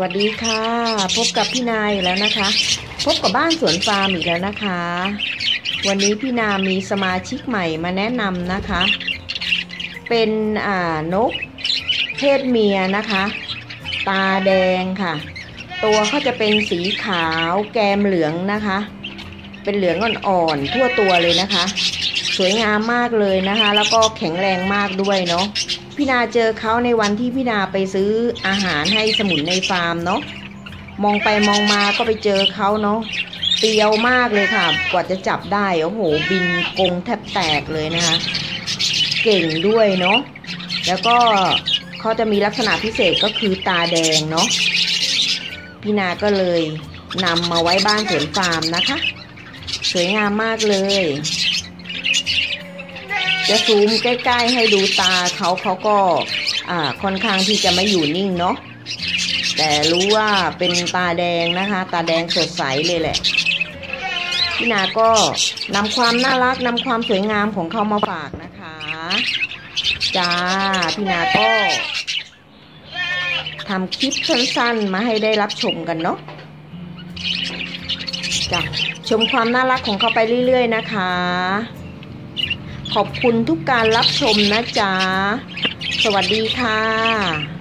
วัสดีค่ะ พบกับพี่นายแล้วนะคะ พบกับบ้านสวนฟาร์มอีกแล้วนะคะ วันนี้พี่นามีสมาชิกใหม่มาแนะนำนะคะ เป็นอ่านกเพศเมียนะคะ ตาแดงค่ะ ตัวเขาจะเป็นสีขาวแกมเหลืองนะคะ เป็นเหลืองอ่อนๆทั่วตัวเลยนะคะ สวยงามมากเลยนะคะ แล้วก็แข็งแรงมากด้วยเนาะ พี่นาเจอเขาในวันที่พี่นาไปซื้ออาหารให้สมุนในฟาร์มเนาะมองไปมองมาก็ไปเจอเขาเนาะเตียวมากเลยค่ะ กว่าจะจับได้โอ้โห บินกงแทบแตกเลยนะคะ เก่งด้วยเนาะแล้วก็เขาจะมีลักษณะพิเศษก็คือตาแดงเนาะพี่นาก็เลยนำมาไว้บ้านสวนฟาร์มนะคะ สวยงามมากเลย จะซูมใกล้ ๆ ให้ดูตาเขาเขาก็อ่าค่อนข้างที่จะไม่อยู่นิ่งเนาะแต่รู้ว่าเป็นตาแดงนะคะ ตาแดงสดใสเลยแหละพี่นาก็นำความน่ารักนำความสวยงามของเขามาฝากนะคะจ้าพี่นาก็ทำคลิปสั้นๆ มาให้ได้รับชมกันเนาะจ้ะชมความน่ารักของเขาไปเรื่อย ๆ นะคะ ขอบคุณทุกการรับชมนะจ๊ะ สวัสดีค่ะ